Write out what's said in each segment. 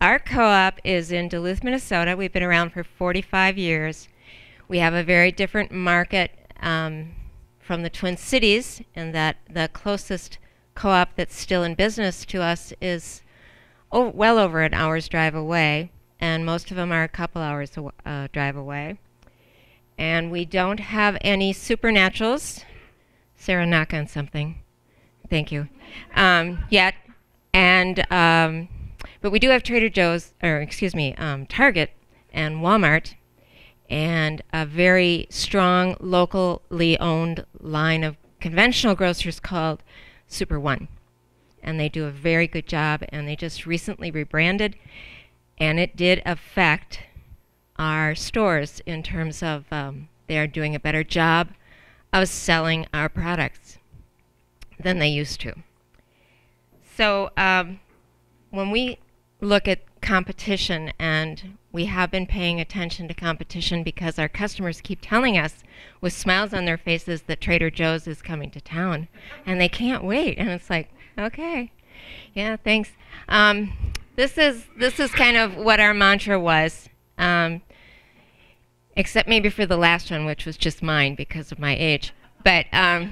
our co-op is in Duluth, Minnesota. We've been around for 45 years. We have a very different market um, from the Twin Cities in that the closest co-op that's still in business to us is well over an hour's drive away, and most of them are a couple hours uh, drive away. And we don't have any supernaturals. Sarah, knock on something. Thank you. Um, yet, and um, but we do have Trader Joe's, or excuse me, um, Target and Walmart, and a very strong locally owned line of conventional grocers called Super One. And they do a very good job, and they just recently rebranded, and it did affect our stores in terms of um, they are doing a better job of selling our products than they used to. So um, when we look at competition, and we have been paying attention to competition because our customers keep telling us with smiles on their faces that Trader Joe's is coming to town, and they can't wait. And it's like, okay, yeah, thanks. Um, this is this is kind of what our mantra was, um, except maybe for the last one, which was just mine because of my age. But um,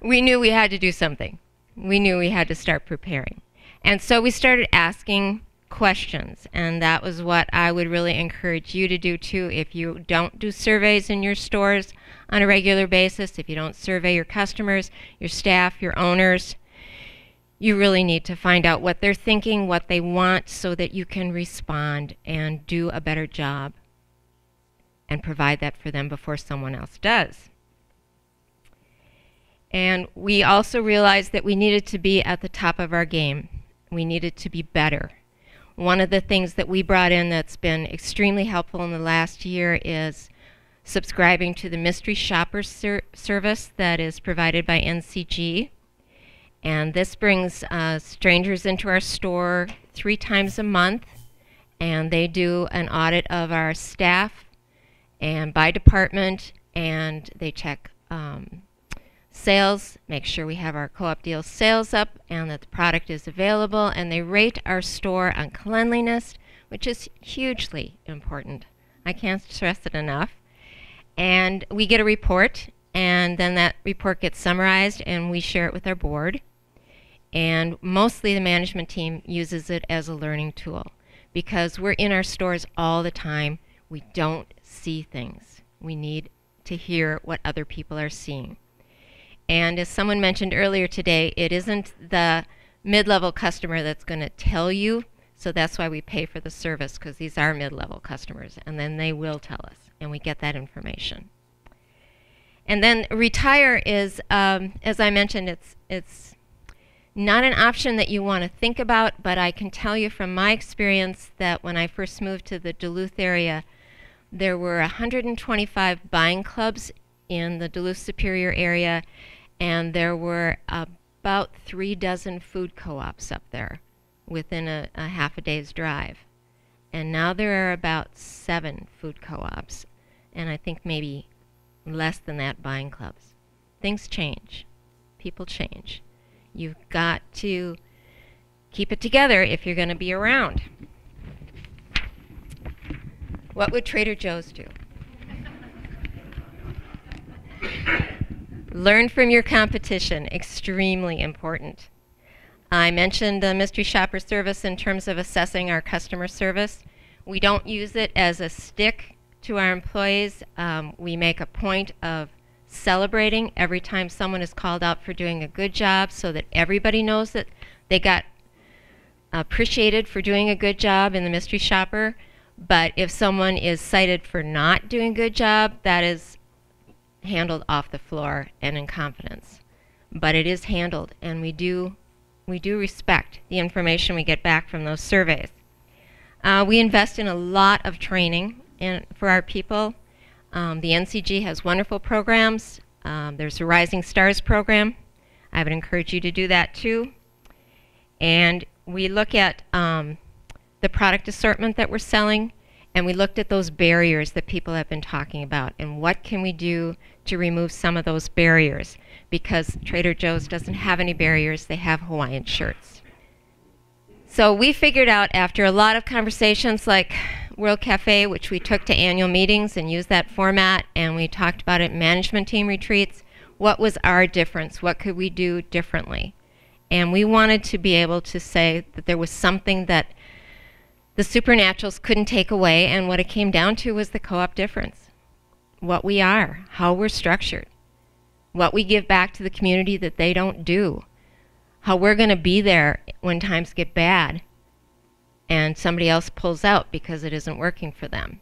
we knew we had to do something. We knew we had to start preparing. And so we started asking questions, and that was what I would really encourage you to do too. If you don't do surveys in your stores on a regular basis, if you don't survey your customers, your staff, your owners, you really need to find out what they're thinking, what they want, so that you can respond and do a better job and provide that for them before someone else does. And we also realized that we needed to be at the top of our game. We needed to be better. One of the things that we brought in that's been extremely helpful in the last year is subscribing to the mystery shopper ser service that is provided by NCG. And this brings uh, strangers into our store three times a month, and they do an audit of our staff and by department, and they check um, sales, make sure we have our co-op deal sales up and that the product is available, and they rate our store on cleanliness, which is hugely important. I can't stress it enough. And we get a report, and then that report gets summarized, and we share it with our board. And mostly the management team uses it as a learning tool because we're in our stores all the time. We don't see things. We need to hear what other people are seeing. And as someone mentioned earlier today, it isn't the mid-level customer that's going to tell you. So that's why we pay for the service because these are mid-level customers, and then they will tell us, and we get that information. And then retire is, um, as I mentioned, it's it's not an option that you want to think about, but I can tell you from my experience that when I first moved to the Duluth area, there were 125 buying clubs in the Duluth Superior area, and there were about three dozen food co-ops up there within a, a half a day's drive. And now there are about seven food co-ops, and I think maybe less than that buying clubs. Things change. People change. You've got to keep it together if you're going to be around. What would Trader Joe's do? Learn from your competition, extremely important. I mentioned the mystery shopper service in terms of assessing our customer service. We don't use it as a stick to our employees. Um, we make a point of celebrating every time someone is called out for doing a good job so that everybody knows that they got appreciated for doing a good job in the mystery shopper. But if someone is cited for not doing a good job, that is handled off the floor and in confidence. But it is handled, and we do we do respect the information we get back from those surveys. Uh, we invest in a lot of training in, for our people. Um, the NCG has wonderful programs. Um, there's a Rising Stars program. I would encourage you to do that too. And we look at um, the product assortment that we're selling, and we looked at those barriers that people have been talking about, and what can we do to remove some of those barriers? Because Trader Joe's doesn't have any barriers, they have Hawaiian shirts. So we figured out after a lot of conversations like World Cafe, which we took to annual meetings and used that format, and we talked about it management team retreats, what was our difference? What could we do differently? And we wanted to be able to say that there was something that the supernaturals couldn't take away, and what it came down to was the co op difference what we are, how we're structured, what we give back to the community that they don't do, how we're going to be there when times get bad and somebody else pulls out because it isn't working for them.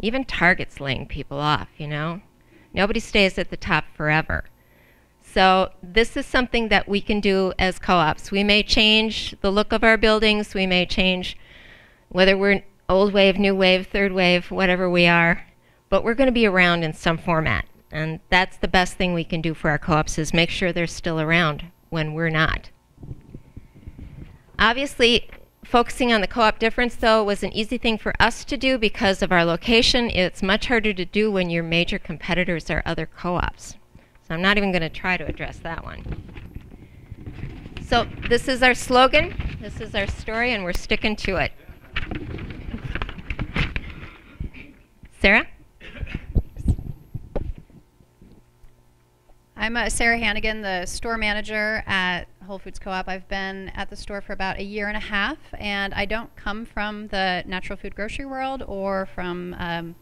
Even Target's laying people off, you know? Nobody stays at the top forever. So this is something that we can do as co-ops. We may change the look of our buildings. We may change whether we're old wave, new wave, third wave, whatever we are, but we're going to be around in some format. And that's the best thing we can do for our co-ops is make sure they're still around when we're not. Obviously, focusing on the co-op difference though was an easy thing for us to do because of our location. It's much harder to do when your major competitors are other co-ops. So I'm not even going to try to address that one. So this is our slogan, this is our story, and we're sticking to it. Sarah? I'm uh, Sarah Hannigan, the store manager at Whole Foods Co-op. I've been at the store for about a year and a half, and I don't come from the natural food grocery world or from um,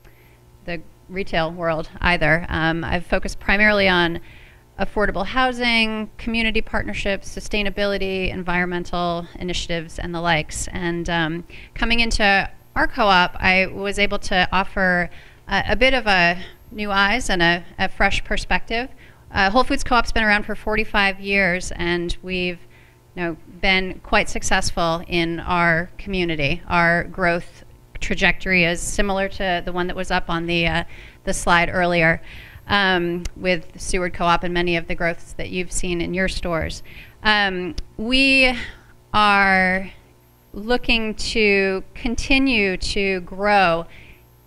the retail world either. Um, I've focused primarily on affordable housing, community partnerships, sustainability, environmental initiatives, and the likes. And um, coming into our co-op, I was able to offer a, bit of a new eyes and a, a fresh perspective. Uh, Whole Foods Co-op's been around for 45 years, and we've you know, been quite successful in our community. Our growth trajectory is similar to the one that was up on the, uh, the slide earlier um, with Seward Co-op and many of the growths that you've seen in your stores. Um, we are looking to continue to grow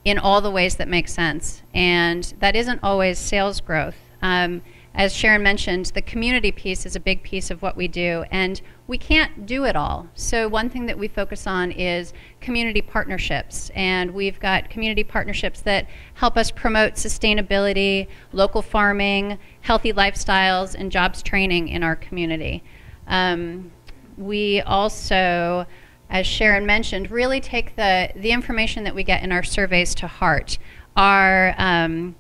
in all the ways that make sense, and that isn't always sales growth. Um, as Sharon mentioned, the community piece is a big piece of what we do, and we can't do it all. So one thing that we focus on is community partnerships, and we've got community partnerships that help us promote sustainability, local farming, healthy lifestyles, and jobs training in our community. Um, we also, as Sharon mentioned, really take the, the information that we get in our surveys to heart. Our um,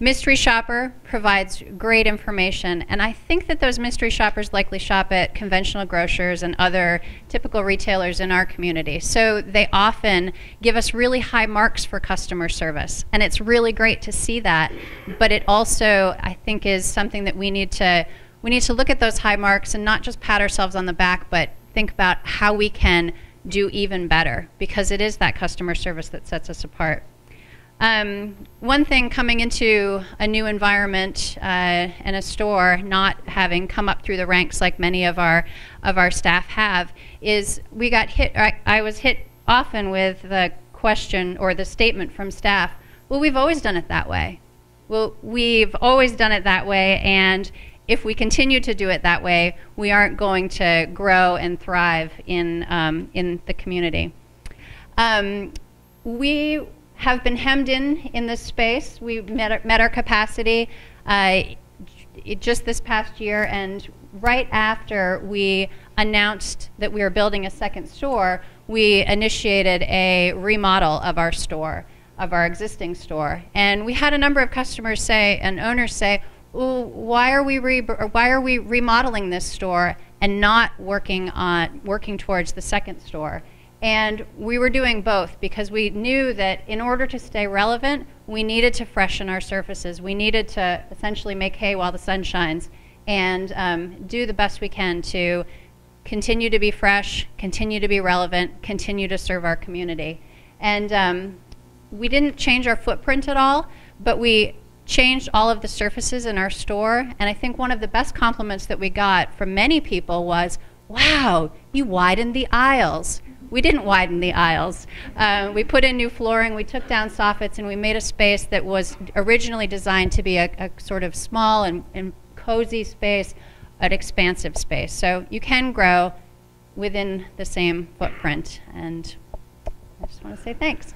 Mystery Shopper provides great information, and I think that those mystery shoppers likely shop at conventional grocers and other typical retailers in our community. So they often give us really high marks for customer service, and it's really great to see that. But it also, I think, is something that we need to we need to look at those high marks and not just pat ourselves on the back, but think about how we can do even better because it is that customer service that sets us apart. Um, one thing coming into a new environment uh, in a store, not having come up through the ranks like many of our of our staff have, is we got hit. I, I was hit often with the question or the statement from staff. Well, we've always done it that way. Well, we've always done it that way, and if we continue to do it that way, we aren't going to grow and thrive in um, in the community. Um, we have been hemmed in in this space. We met, our, met our capacity uh, just this past year, and right after we announced that we were building a second store, we initiated a remodel of our store, of our existing store. And we had a number of customers say, and owners say, why are we why are we remodeling this store and not working on working towards the second store? And we were doing both because we knew that in order to stay relevant, we needed to freshen our surfaces. We needed to essentially make hay while the sun shines and um, do the best we can to continue to be fresh, continue to be relevant, continue to serve our community. And um, we didn't change our footprint at all, but we changed all of the surfaces in our store. And I think one of the best compliments that we got from many people was, wow, you widened the aisles we didn't widen the aisles. Uh, we put in new flooring, we took down soffits, and we made a space that was originally designed to be a, a sort of small and, and, cozy space, an expansive space. So you can grow within the same footprint. And I just want to say thanks.